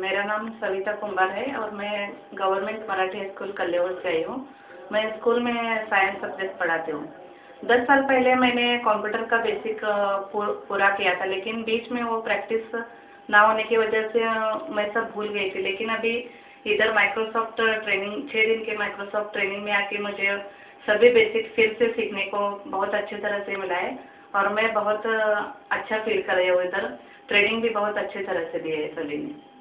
मेरा नाम सविता कुंभार है और मैं गवर्नमेंट मराठी स्कूल कल्लेवर से आई हूँ। मैं स्कूल में साइंस सब्जेक्ट पढ़ाती हूँ। दस साल पहले मैंने कंप्यूटर का बेसिक पूरा किया था, लेकिन बीच में वो प्रैक्टिस ना होने की वजह से मैं सब भूल गई थी। लेकिन अभी इधर माइक्रोसॉफ्ट ट्रेनिंग छः दिन के माइक्रोसॉफ्ट ट्रेनिंग में आके मुझे सभी बेसिक फिर से सीखने को बहुत अच्छी तरह से मिला है। और मैं बहुत अच्छा फील कर रही हूँ इधर। ट्रेनिंग भी बहुत अच्छी तरह से दी है सभी ने।